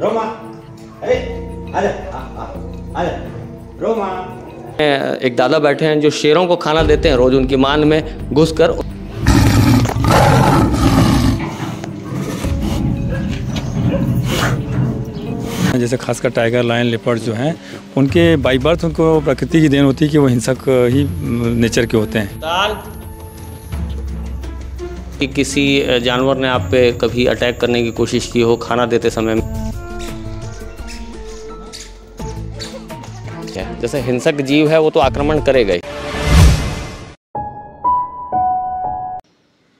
रोमा अरे अरे आ, आ, अरे रोमा एक दादा बैठे हैं जो शेरों को खाना देते हैं रोज उनकी मान में घुसकर। जैसे खासकर टाइगर लायन लेपर्ड जो हैं उनके बाई बर्थ उनको प्रकृति की देन होती है कि वो हिंसक ही नेचर के होते हैं। दाल कि किसी जानवर ने आप पे कभी अटैक करने की कोशिश की हो खाना देते समय? में जैसे हिंसक जीव है, वो तो आक्रमण करेगा ही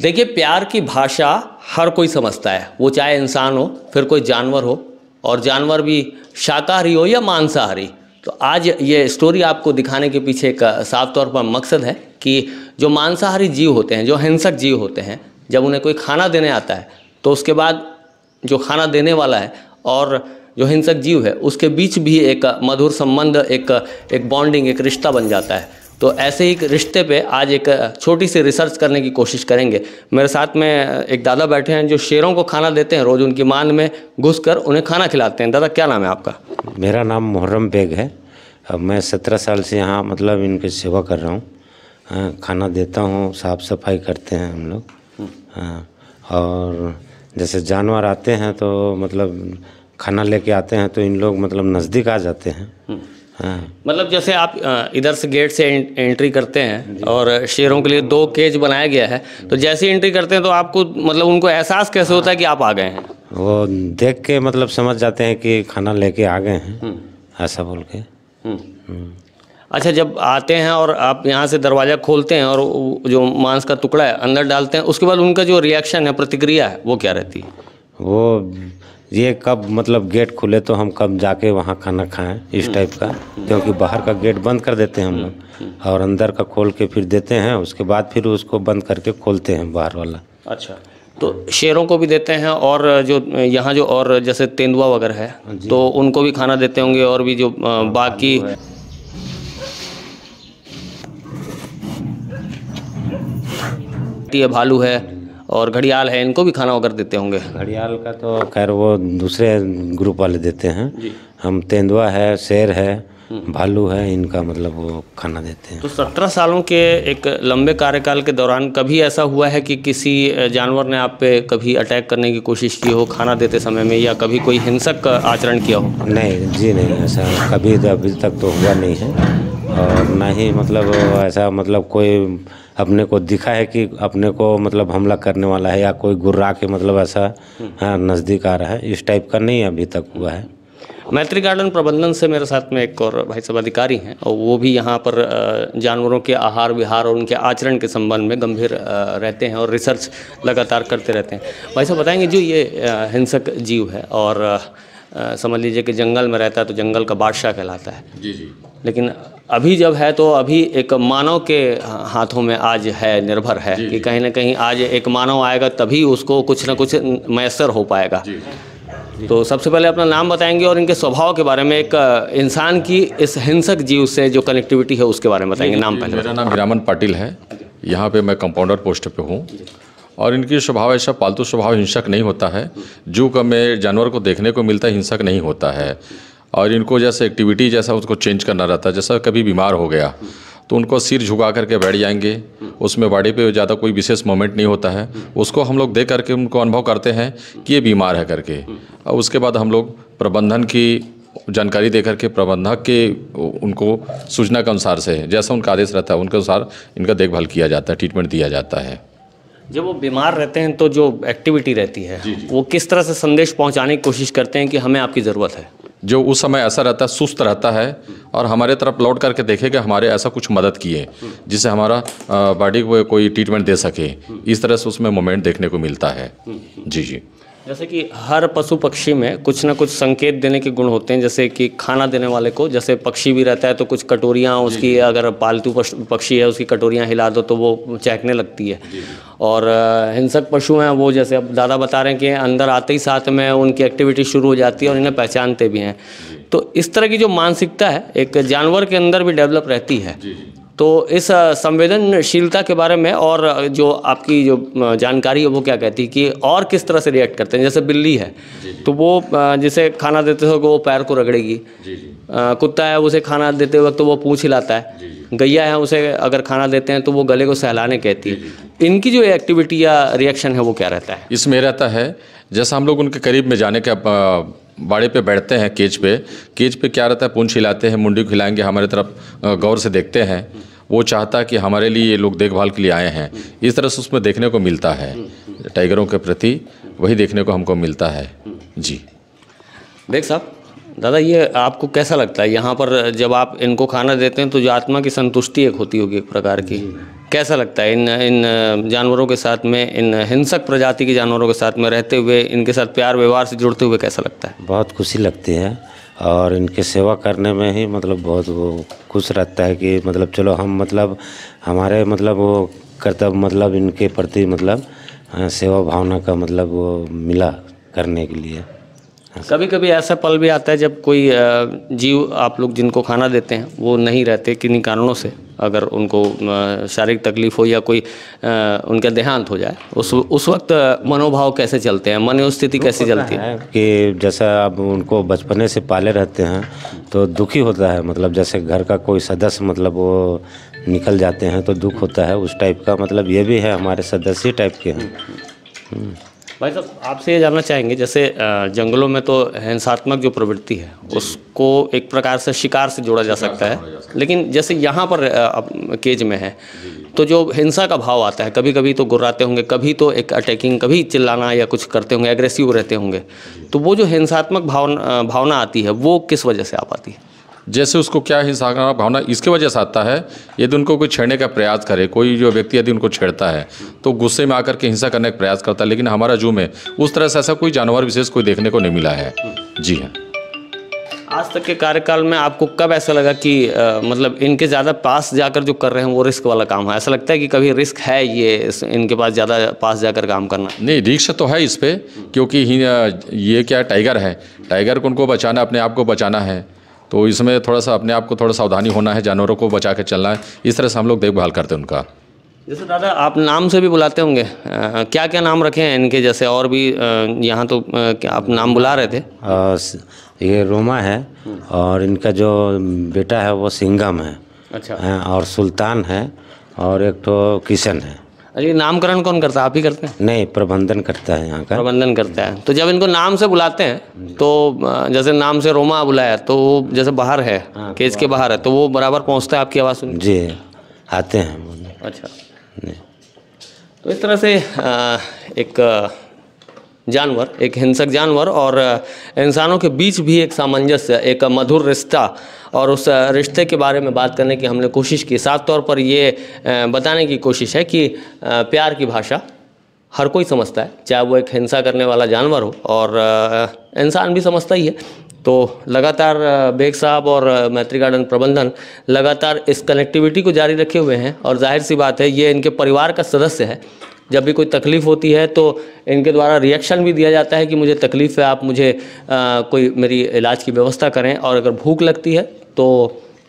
देखिए, प्यार की भाषा हर कोई समझता है। वो चाहे इंसान हो, फिर कोई जानवर हो, और जानवर भी शाकाहारी हो या मांसाहारी। तो आज ये स्टोरी आपको दिखाने के पीछे एक साफ़ तौर पर मकसद है कि जो मांसाहारी जीव होते हैं, जो हिंसक जीव होते हैं, जब उन्हें कोई खाना देने आता है तो उसके बाद जो खाना देने वाला है, और जो हिंसक जीव है उसके बीच भी एक मधुर संबंध एक एक बॉन्डिंग एक रिश्ता बन जाता है। तो ऐसे ही रिश्ते पे आज एक छोटी सी रिसर्च करने की कोशिश करेंगे। मेरे साथ में एक दादा बैठे हैं जो शेरों को खाना देते हैं। रोज़ उनकी मान में घुसकर उन्हें खाना खिलाते हैं। दादा क्या नाम है आपका? मेरा नाम मुहर्रम बेग है। अब मैं सत्रह साल से यहाँ मतलब इनकी सेवा कर रहा हूँ। हाँ, खाना देता हूँ साफ़ सफ़ाई करते हैं हम लोग। हाँ, और जैसे जानवर आते हैं तो मतलब खाना लेके आते हैं तो इन लोग मतलब नज़दीक आ जाते हैं। हाँ। मतलब जैसे आप इधर से गेट से एंट्री करते हैं और शेरों के लिए दो केज बनाया गया है तो जैसे एंट्री करते हैं तो आपको मतलब उनको एहसास कैसे हाँ। होता है कि आप आ गए हैं? वो देख के मतलब समझ जाते हैं कि खाना लेके आ गए हैं ऐसा बोल के। अच्छा जब आते हैं और आप यहाँ से दरवाज़ा खोलते हैं और जो मांस का टुकड़ा है अंदर डालते हैं उसके बाद उनका जो रिएक्शन है प्रतिक्रिया है वो क्या रहती है? वो ये कब मतलब गेट खुले तो हम कब जाके वहाँ खाना खाएँ इस टाइप का। क्योंकि बाहर का गेट बंद कर देते हैं हम लोग। और अंदर का खोल के फिर देते हैं उसके बाद फिर उसको बंद करके खोलते हैं बाहर वाला। अच्छा तो शेरों को भी देते हैं और जो यहाँ जो और जैसे तेंदुआ वगैरह है तो उनको भी खाना देते होंगे और भी जो बाकी ये भालू है। और घड़ियाल है इनको भी खाना वगैरह देते होंगे। घड़ियाल का तो खैर वो दूसरे ग्रुप वाले देते हैं। हम तेंदुआ है शेर है भालू है इनका मतलब वो खाना देते हैं। तो सत्रह सालों के एक लंबे कार्यकाल के दौरान कभी ऐसा हुआ है कि किसी जानवर ने आप पे कभी अटैक करने की कोशिश की हो खाना देते समय में या कभी कोई हिंसक आचरण किया हो? नहीं जी नहीं ऐसा कभी तो अभी तक तो हुआ नहीं है। और ना ही मतलब ऐसा मतलब कोई अपने को दिखा है कि अपने को मतलब हमला करने वाला है या कोई गुर्रा के मतलब ऐसा हाँ नज़दीक आ रहा है। इस टाइप का नहीं अभी तक हुआ है। मैत्री गार्डन प्रबंधन से मेरे साथ में एक और भाई साहब अधिकारी हैं और वो भी यहाँ पर जानवरों के आहार विहार और उनके आचरण के संबंध में गंभीर रहते हैं और रिसर्च लगातार करते रहते हैं। भाई साहब बताएँगे जो ये हिंसक जीव है और समझ लीजिए कि जंगल में रहता है तो जंगल का बादशाह कहलाता है। जी जी। लेकिन अभी जब है तो अभी एक मानव के हाथों में आज है निर्भर है कि कहीं ना कहीं आज एक मानव आएगा तभी उसको कुछ ना कुछ मैसर हो पाएगा। तो सबसे पहले अपना नाम बताएँगे और इनके स्वभाव के बारे में एक इंसान की इस हिंसक जीव से जो कनेक्टिविटी है उसके बारे में बताएँगे नाम पहले मेरा नाम हीरामन पाटिल है। यहाँ पे मैं कंपाउंडर पोस्ट पे हूँ। और इनकी स्वभाव ऐसा पालतू स्वभाव हिंसक नहीं होता है। जू का में जानवर को देखने को मिलता है हिंसक नहीं होता है। और इनको जैसे एक्टिविटी जैसा उसको चेंज करना रहता है जैसा कभी बीमार हो गया तो उनको सिर झुका करके बैठ जाएँगे उसमें बॉडी पे ज़्यादा कोई विशेष मोमेंट नहीं होता है। उसको हम लोग देख करके उनको अनुभव करते हैं कि ये बीमार है करके। और उसके बाद हम लोग प्रबंधन की जानकारी दे करके प्रबंधक के उनको सूचना के अनुसार से जैसा उनका आदेश रहता है उनके अनुसार इनका देखभाल किया जाता है ट्रीटमेंट दिया जाता है। जब वो बीमार रहते हैं तो जो एक्टिविटी रहती है जी जी। वो किस तरह से संदेश पहुँचाने की कोशिश करते हैं कि हमें आपकी ज़रूरत है? जो उस समय ऐसा रहता है सुस्त रहता है और हमारे तरफ़ लौट करके देखे कि हमारे ऐसा कुछ मदद किए, जिससे हमारा बॉडी को कोई ट्रीटमेंट दे सके। इस तरह से उसमें मोमेंट देखने को मिलता है। जी जी। जैसे कि हर पशु पक्षी में कुछ ना कुछ संकेत देने के गुण होते हैं जैसे कि खाना देने वाले को जैसे पक्षी भी रहता है तो कुछ कटोरियाँ उसकी अगर पालतू पक्षी है उसकी कटोरियाँ हिला दो तो वो चहकने लगती है। और हिंसक पशु हैं वो जैसे अब दादा बता रहे हैं कि अंदर आते ही साथ में उनकी एक्टिविटी शुरू हो जाती है और इन्हें पहचानते भी हैं। तो इस तरह की जो मानसिकता है एक जानवर के अंदर भी डेवलप रहती है। तो इस संवेदनशीलता के बारे में और जो आपकी जो जानकारी है वो क्या कहती है कि और किस तरह से रिएक्ट करते हैं? जैसे बिल्ली है जी जी। तो वो जिसे खाना देते हो वो पैर को रगड़ेगी। कुत्ता है उसे खाना देते वक्त तो वो पूँछ हिलाता है। गैया है उसे अगर खाना देते हैं तो वो गले को सहलाने कहती है। इनकी जो एक्टिविटी या रिएक्शन है वो क्या रहता है? इसमें रहता है जैसा हम लोग उनके करीब में जाने के बाड़े पे बैठते हैं केज पे। केज पे क्या रहता है? पूंछ हिलाते हैं मुंडी को हिलाएँगे हमारे तरफ़ गौर से देखते हैं। वो चाहता है कि हमारे लिए ये लोग देखभाल के लिए आए हैं। इस तरह से उसमें देखने को मिलता है। टाइगरों के प्रति वही देखने को हमको मिलता है। जी। देख साहब दादा ये आपको कैसा लगता है? यहाँ पर जब आप इनको खाना देते हैं तो जो आत्मा की संतुष्टि एक होती होगी एक प्रकार की। कैसा लगता है? इन इन जानवरों के साथ में, इन हिंसक प्रजाति के जानवरों के साथ में रहते हुए, इनके साथ प्यार व्यवहार से जुड़ते हुए कैसा लगता है? बहुत खुशी लगती है और इनके सेवा करने में ही मतलब बहुत वो खुश रहता है कि मतलब चलो हम मतलब हमारे मतलब वो कर्तव्य मतलब इनके प्रति मतलब सेवा भावना का मतलब वो मिला करने के लिए। कभी कभी ऐसा पल भी आता है जब कोई जीव आप लोग जिनको खाना देते हैं वो नहीं रहते किन्हीं कारणों से। अगर उनको शारीरिक तकलीफ़ हो या कोई उनका देहांत हो जाए उस उस वक्त मनोभाव कैसे चलते हैं? मनोस्थिति कैसे चलती है? कि जैसा आप उनको बचपने से पाले रहते हैं तो दुखी होता है। मतलब जैसे घर का कोई सदस्य मतलब वो निकल जाते हैं तो दुख होता है। उस टाइप का मतलब ये भी है हमारे सदस्य टाइप के हैं। भाई साहब आपसे ये जानना चाहेंगे जैसे जंगलों में तो हिंसात्मक जो प्रवृत्ति है उसको एक प्रकार से शिकार से जोड़ा जा सकता है। लेकिन जैसे यहाँ पर केज में है तो जो हिंसा का भाव आता है कभी कभी तो गुर्राते होंगे कभी तो एक अटैकिंग कभी चिल्लाना या कुछ करते होंगे एग्रेसिव रहते होंगे तो वो जो हिंसात्मक भावना भावना आती है वो किस वजह से आ पाती है? जैसे उसको क्या हिंसा का भावना इसके वजह से आता है यदि उनको कोई छेड़ने का प्रयास करे कोई जो व्यक्ति यदि उनको छेड़ता है तो गुस्से में आकर के हिंसा करने का प्रयास करता है लेकिन हमारा जू में उस तरह से ऐसा कोई जानवर विशेष कोई देखने को नहीं मिला है। जी हाँ। आज तक के कार्यकाल में आपको कब ऐसा लगा कि अ, मतलब इनके ज़्यादा पास जाकर जो कर रहे हैं वो रिस्क वाला काम है? ऐसा लगता है कि कभी रिस्क है ये इनके पास ज़्यादा पास जाकर काम करना? नहीं रिक्स तो है इस पर क्योंकि ये क्या टाइगर है। टाइगर को उनको बचाना अपने आप को बचाना है। तो इसमें थोड़ा सा अपने आप को थोड़ा सावधानी होना है जानवरों को बचा के चलना है। इस तरह से हम लोग देखभाल करते हैं उनका। जैसे दादा आप नाम से भी बुलाते होंगे। क्या क्या नाम रखे हैं इनके? जैसे और भी यहाँ तो अ, क्या आप नाम बुला रहे थे? स- ये रोमा है और इनका जो बेटा है वो सिंगम है। अच्छा। हैं, और सुल्तान है और एक तो किशन है। अरे नामकरण कौन करता है? आप ही करते हैं? नहीं प्रबंधन करता है यहाँ का। प्रबंधन करता है। तो जब इनको नाम से बुलाते हैं तो जैसे नाम से रोमा बुलाया तो वो जैसे बाहर है केज के बाहर है तो वो बराबर पहुँचता है आपकी आवाज़ सुन जी आते हैं। अच्छा। तो इस तरह से एक जानवर एक हिंसक जानवर और इंसानों के बीच भी एक सामंजस्य एक मधुर रिश्ता और उस रिश्ते के बारे में बात करने की हमने कोशिश की। साफ़ तौर पर ये बताने की कोशिश है कि प्यार की भाषा हर कोई समझता है चाहे वो एक हिंसा करने वाला जानवर हो और इंसान भी समझता ही है। तो लगातार बेग साहब और मैत्री गार्डन प्रबंधन लगातार इस कनेक्टिविटी को जारी रखे हुए हैं और ज़ाहिर सी बात है ये इनके परिवार का सदस्य है। जब भी कोई तकलीफ़ होती है तो इनके द्वारा रिएक्शन भी दिया जाता है कि मुझे तकलीफ़ है आप मुझे अ, कोई मेरी इलाज की व्यवस्था करें और अगर भूख लगती है तो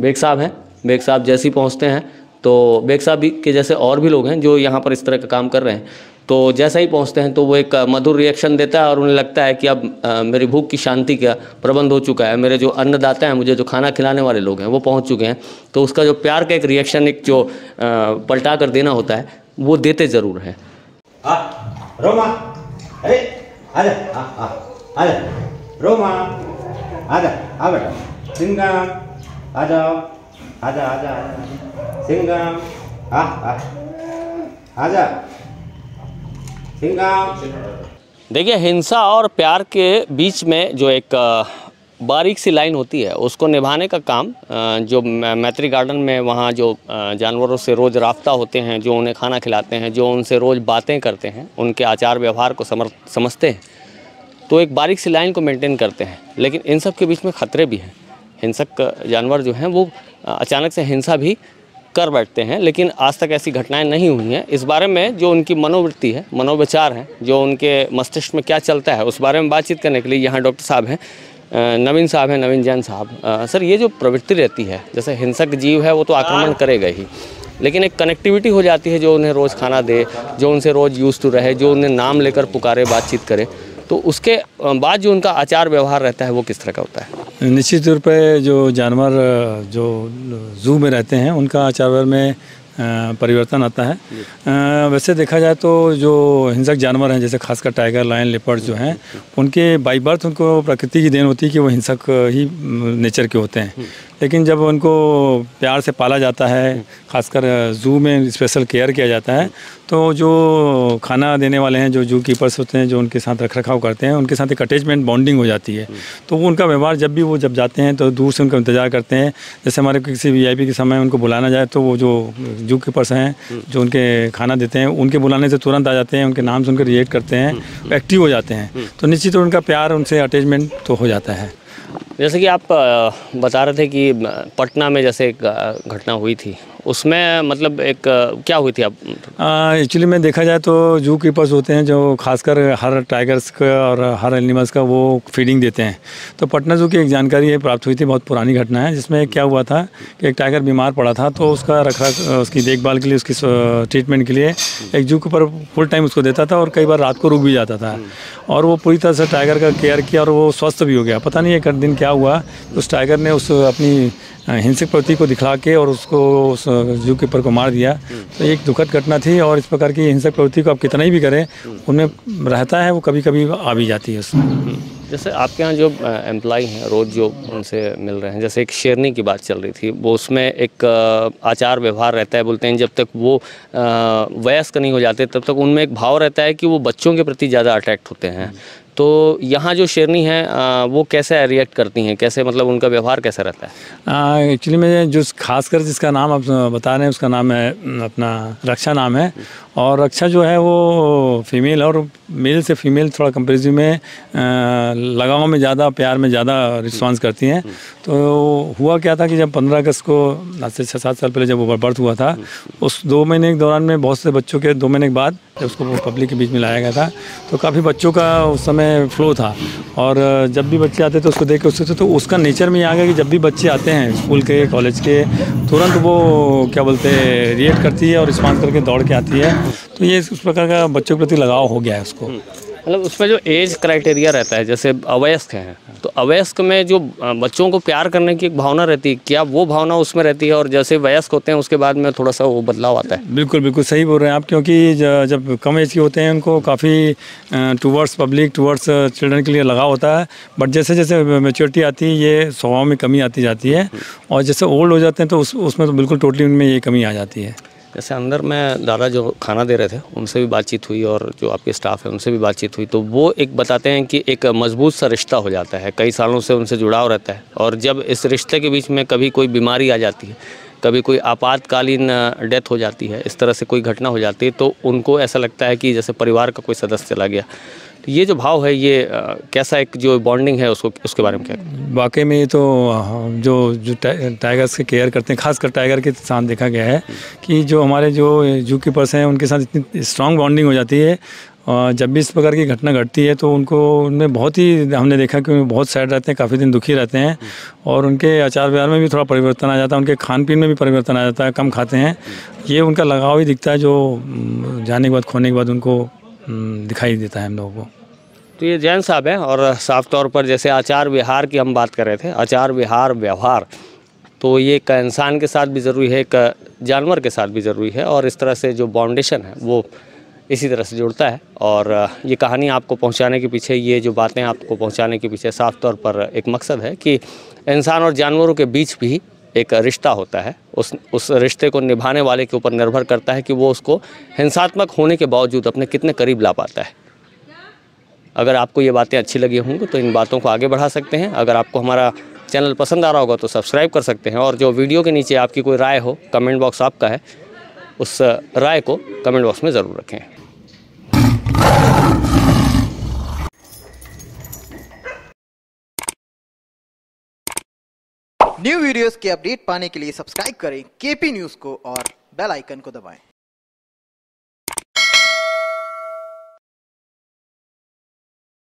बेग साहब हैं। बेग साहब जैसे ही पहुँचते हैं तो बेग साहब के जैसे और भी लोग हैं जो यहाँ पर इस तरह का काम कर रहे हैं। तो जैसा ही पहुँचते हैं तो वो एक मधुर रिएक्शन देता है और उन्हें लगता है कि अब मेरी भूख की शांति का प्रबंध हो चुका है। मेरे जो अन्नदाता हैं, मुझे जो खाना खिलाने वाले लोग हैं, वो पहुँच चुके हैं। तो उसका जो प्यार का एक रिएक्शन एक जो पलटा कर देना होता है, वो देते ज़रूर हैं। रोमा आजा आजा रोमा, आ बेटा आ जाओ आजा आजा आजा। सिंगम आ आ आजा। सिंगम। देखिए, हिंसा और प्यार के बीच में जो एक बारीक सी लाइन होती है, उसको निभाने का काम जो मैत्री गार्डन में वहाँ जो जानवरों से रोज़ राफ्ता होते हैं, जो उन्हें खाना खिलाते हैं, जो उनसे रोज़ बातें करते हैं, उनके आचार व्यवहार को समर, समझते हैं तो एक बारीक सी लाइन को मेंटेन करते हैं, लेकिन इन सब के बीच में ख़तरे भी हैं। हिंसक जानवर जो हैं, वो अचानक से हिंसा भी कर बैठते हैं, लेकिन आज तक ऐसी घटनाएँ नहीं हुई हैं। इस बारे में जो उनकी मनोवृत्ति है, मनोविचार है, जो उनके मस्तिष्क में क्या चलता है, उस बारे में बातचीत करने के लिए यहाँ डॉक्टर साहब हैं नवीन साहब हैं, नवीन जैन साहब। सर, ये जो प्रवृत्ति रहती है, जैसे हिंसक जीव है, वो तो आक्रमण करेगा ही, लेकिन एक कनेक्टिविटी हो जाती है जो उन्हें रोज़ खाना दे, जो उनसे रोज़ यूज़ टू रहे, जो उन्हें नाम लेकर पुकारे, बातचीत करे। तो उसके बाद जो उनका आचार व्यवहार रहता है, वो किस तरह का होता है? निश्चित तौर पर जो जानवर, जो जू में रहते हैं, उनका आचार व्यवहार में परिवर्तन आता है। वैसे देखा जाए तो जो हिंसक जानवर हैं, जैसे खासकर टाइगर, लायन, लेपर्ड जो हैं, उनके बाई बर्थ उनको प्रकृति की देन होती है कि वो हिंसक ही नेचर के होते हैं। लेकिन जब उनको प्यार से पाला जाता है, खासकर जू में स्पेशल केयर किया जाता है तो जो खाना देने वाले हैं, जो जू कीपर्स होते हैं, जो उनके साथ रख रखाव करते हैं, उनके साथ एक अटैचमेंट बॉन्डिंग हो जाती है। तो वो उनका व्यवहार जब भी वो जब जाते हैं तो दूर से उनका इंतज़ार करते हैं। जैसे हमारे किसी वी के समय उनको बुलाना जाए तो वो जो जू कीपर्स हैं, जो उनके खाना देते हैं, उनके बुलाने से तुरंत आ जाते हैं, उनके नाम से उनके रिएक्ट करते हैं एक्टिव हो जाते हैं। तो निश्चित उनका प्यार, उनसे अटैचमेंट तो हो जाता है। जैसे कि आप बता रहे थे कि पटना में जैसे एक घटना हुई थी। उसमें मतलब एक, क्या हुई थी आप? एक्चुअली में देखा जाए तो जू कीपर्स होते हैं जो खासकर हर टाइगर्स का और हर एनिमल्स का वो फीडिंग देते हैं। तो पटना जू की एक जानकारी प्राप्त हुई थी, बहुत पुरानी घटना है, जिसमें क्या हुआ था कि एक टाइगर बीमार पड़ा था तो उसका रख उसकी देखभाल के लिए, उसकी ट्रीटमेंट के लिए एक जू कीपर फुल टाइम उसको देता था और कई बार रात को रुक भी जाता था। और वो पूरी तरह से टाइगर का केयर किया और वो स्वस्थ भी हो गया। पता नहीं एक दिन क्या हुआ, उस टाइगर ने उस अपनी हिंसक प्रवृत्ति को दिखला के और उसको उस जू ऊपर को मार दिया। तो एक दुखद घटना थी और इस प्रकार की हिंसक प्रवृत्ति को आप कितना ही भी करें उनमें रहता है वो कभी कभी आ भी जाती है उसमें। जैसे आपके यहाँ जो एम्प्लॉय हैं रोज़ जो उनसे मिल रहे हैं जैसे एक शेरनी की बात चल रही थी वो उसमें एक आचार व्यवहार रहता है बोलते हैं जब तक वो वयस्क नहीं हो जाते तब तक उनमें एक भाव रहता है कि वो बच्चों के प्रति ज़्यादा अट्रैक्ट होते हैं। तो यहाँ जो शेरनी है वो कैसे रिएक्ट करती हैं? कैसे मतलब उनका व्यवहार कैसा रहता है? एक्चुअली में जो खासकर जिसका नाम आप बता रहे हैं उसका नाम है अपना रक्षा नाम है। और रक्षा जो है वो फीमेल और मेल से फीमेल थोड़ा कंपेरिजन में लगाव में ज़्यादा प्यार में ज़्यादा रिस्पांस करती हैं। तो हुआ क्या था कि जब पंद्रह अगस्त को आज से छः सात साल पहले जब वो बर्थ हुआ था उस दो महीने के दौरान में बहुत से बच्चों के दो महीने के बाद जब उसको पब्लिक के बीच में लाया गया था तो काफ़ी बच्चों का उस समय फ्लो था। और जब भी बच्चे आते थे उसको देख के उससे तो उसका नेचर में ये आ गया कि जब भी बच्चे आते हैं स्कूल के कॉलेज के तुरंत वो क्या बोलते हैं रिएक्ट करती है और रिस्पॉन्स करके दौड़ के आती है। तो ये उस प्रकार का बच्चों के प्रति लगाव हो गया है उसको। मतलब उसमें जो एज क्राइटेरिया रहता है, जैसे अवयस्क हैं तो अवयस्क में जो बच्चों को प्यार करने की एक भावना रहती है, क्या वो भावना उसमें रहती है? और जैसे वयस्क होते हैं, उसके बाद में थोड़ा सा वो बदलाव आता है। बिल्कुल बिल्कुल सही बोल रहे हैं आप, क्योंकि जब कम एज के होते हैं, उनको काफ़ी टूवर्ड्स पब्लिक टूवर्ड्स चिल्ड्रन के लिए लगाव होता है। बट जैसे जैसे मेच्योरिटी आती है, ये स्वभाव में कमी आती जाती है। और जैसे ओल्ड हो जाते हैं तो उस, उसमें तो बिल्कुल टोटली उनमें ये कमी आ जाती है। जैसे अंदर में दादा जो खाना दे रहे थे, उनसे भी बातचीत हुई और जो आपके स्टाफ है, उनसे भी बातचीत हुई। तो वो एक बताते हैं कि एक मज़बूत सा रिश्ता हो जाता है, कई सालों से उनसे जुड़ाव रहता है और जब इस रिश्ते के बीच में कभी कोई बीमारी आ जाती है, कभी कोई आपातकालीन डेथ हो जाती है, इस तरह से कोई घटना हो जाती है तो उनको ऐसा लगता है कि जैसे परिवार का कोई सदस्य चला गया। ये जो भाव है, ये कैसा एक जो बॉन्डिंग है उसको, उसके बारे में क्या? वाकई में ये तो जो जो टाइगर्स के केयर करते हैं, खासकर टाइगर के साथ देखा गया है कि जो हमारे जो जू कीपर्स हैं, उनके साथ इतनी स्ट्रांग बॉन्डिंग हो जाती है जब भी इस प्रकार की घटना घटती है तो उनको, उनमें बहुत ही हमने देखा कि बहुत सैड रहते हैं, काफ़ी दिन दुखी रहते हैं और उनके आचार व्यवहार में भी थोड़ा परिवर्तन आ जाता है, उनके खान पीन में भी परिवर्तन आ जाता है, कम खाते हैं। ये उनका लगाव ही दिखता है जो जाने के बाद, खोने के बाद उनको दिखाई देता है हम लोगों को। तो ये जैन साहब हैं और साफ़ तौर पर जैसे आचार विहार की हम बात कर रहे थे, आचार विहार व्यवहार तो ये एक इंसान के साथ भी ज़रूरी है, एक जानवर के साथ भी ज़रूरी है और इस तरह से जो बाउंडेशन है, वो इसी तरह से जुड़ता है और ये कहानी आपको पहुँचाने के पीछे, ये जो बातें आपको पहुँचाने के पीछे साफ़ तौर पर एक मकसद है कि इंसान और जानवरों के बीच भी एक रिश्ता होता है, उस उस रिश्ते को निभाने वाले के ऊपर निर्भर करता है कि वो उसको हिंसात्मक होने के बावजूद अपने कितने करीब ला पाता है। अगर आपको ये बातें अच्छी लगी होंगी तो इन बातों को आगे बढ़ा सकते हैं। अगर आपको हमारा चैनल पसंद आ रहा होगा तो सब्सक्राइब कर सकते हैं। और जो वीडियो के नीचे आपकी कोई राय हो, कमेंट बॉक्स आपका है, उस राय को कमेंट बॉक्स में ज़रूर रखें। न्यू वीडियोस के अपडेट पाने के लिए सब्सक्राइब करें केपी न्यूज़ को और बेल आइकन को दबाएँ।